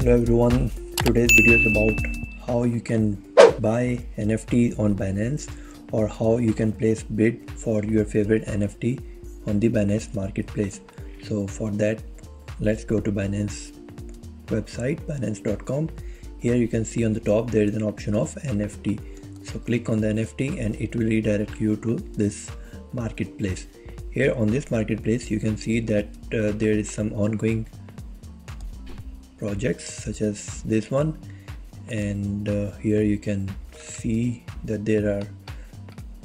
hello everyone. Today's video is about how you can buy nft on binance or how you can place bid for your favorite nft on the binance marketplace. So for that let's go to binance website binance.com here you can see on the top there is an option of nft so click on the nft and it will redirect you to this marketplace. Here on this marketplace you can see that uh, there is some ongoing projects such as this one. And uh, here you can see that there are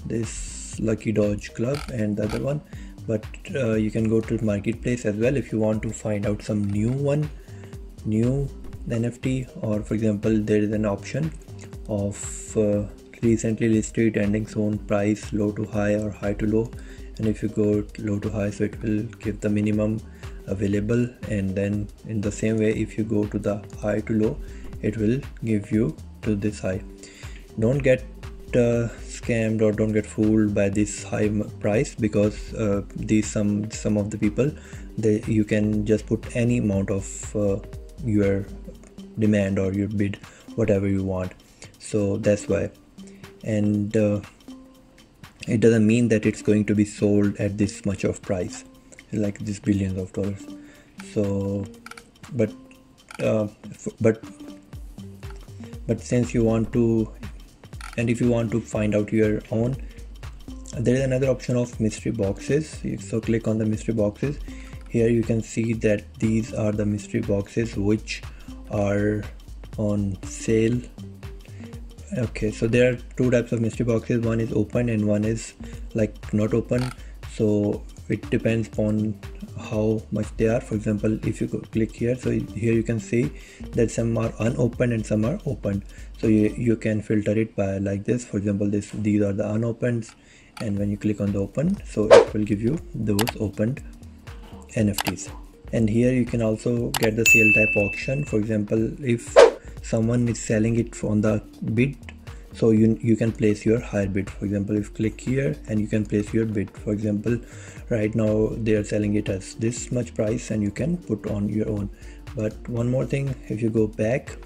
this lucky dodge club and the other one. But uh, you can go to marketplace as well if you want to find out some new one new nft or for example there is an option of uh, recently listed ending zone price low to high or high to low. And if you go low to high so it will give the minimum available and then in the same way if you go to the high to low it will give you to this high. Don't get uh, scammed or don't get fooled by this high price because uh, these some some of the people they you can just put any amount of uh, your demand or your bid whatever you want. So that's why. And uh, it doesn't mean that it's going to be sold at this much of price like this billions of dollars. So but uh, but but since you want to and if you want to find out your own there is another option of mystery boxes. So click on the mystery boxes. Here you can see that these are the mystery boxes which are on sale. Okay so there are two types of mystery boxes. One is open and one is like not open. So it depends on how much they are. For example if you click here so here you can see that some are unopened and some are opened. So you, you can filter it by like this. For example this these are the unopened and when you click on the open so it will give you those opened nfts and here you can also get the sale type auction for example if someone is selling it on the bid so you you can place your higher bid. For example if click here and you can place your bid. For example right now they are selling it as this much price and you can put on your own. But one more thing if you go back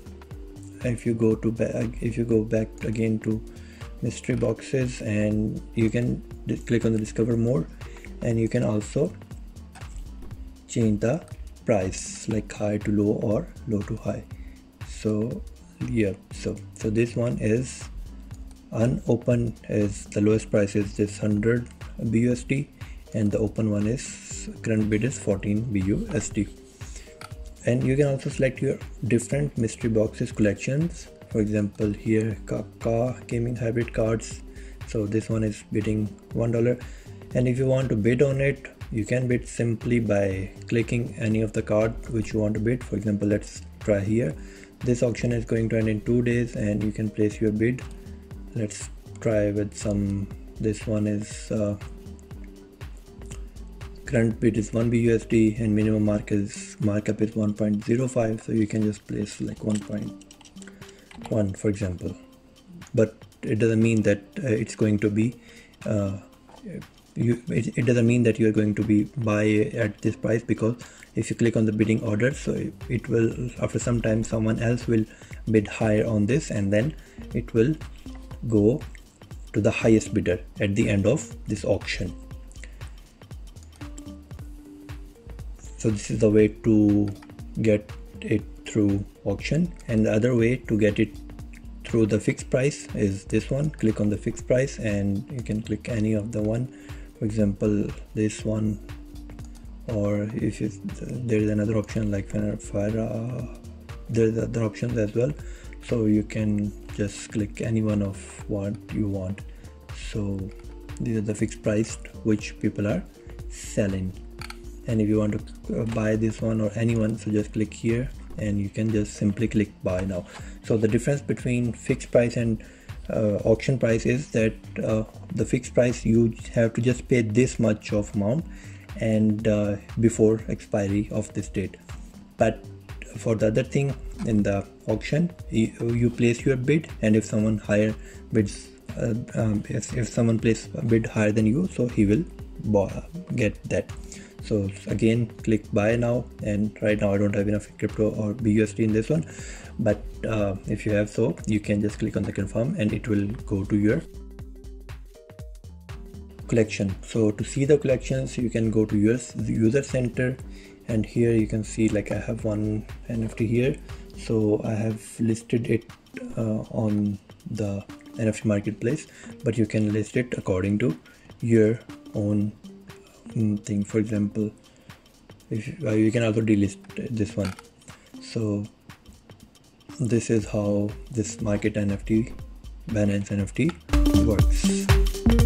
if you go to back if you go back again to mystery boxes and you can click on the discover more and you can also change the price like high to low or low to high. So yeah so so this one is unopened is the lowest price is this 100 BUSD and the open one is current bid is 14 BUSD and you can also select your different mystery boxes collections. For example here Kaka gaming hybrid cards. So this one is bidding one dollar. And if you want to bid on it you can bid simply by clicking any of the card which you want to bid. For example let's try here. This auction is going to end in two days and you can place your bid let's try with some this one is uh, current bid is 1 BUSD and minimum mark is markup is 1.05 so you can just place like 1.1 for example. But it doesn't mean that uh, it's going to be uh, you it, it, doesn't mean that you are going to be buy at this price because if you click on the bidding order so it, it will after some time someone else will bid higher on this and then it will go to the highest bidder at the end of this auction. So this is the way to get it through auction. And the other way to get it through the fixed price is this one. Click on the fixed price and you can click any of the one. For example this one. Or if there is another option like fire uh, there's other options as well so you can just click any one of what you want. So these are the fixed price which people are selling. And if you want to uh, buy this one or anyone so just click here and you can just simply click buy now. So the difference between fixed price and uh, auction price is that uh, the fixed price you have to just pay this much of amount and uh, before expiry of this date. But for the other thing in the auction you, you place your bid and if someone higher bids uh, um, if, if someone places a bid higher than you so he will get that. So again click buy now and right now I don't have enough crypto or BUSD in this one but uh, if you have so you can just click on the confirm and it will go to your collection. So to see the collections you can go to your user center and here you can see like I have one NFT here. So I have listed it uh, on the NFT marketplace but you can list it according to your own um, thing. For example if uh, you can also delist this one. So this is how this market NFT Binance NFT works